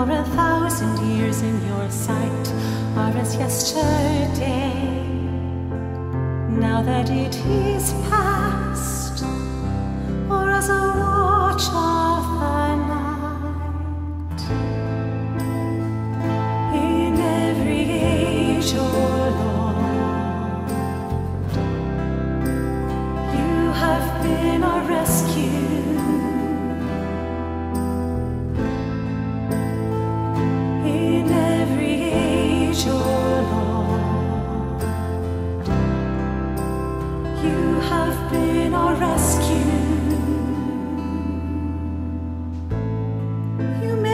or a thousand years in your sight are as yesterday. Now that it is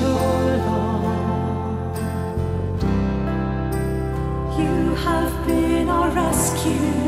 You have been our rescue.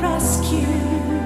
rescue.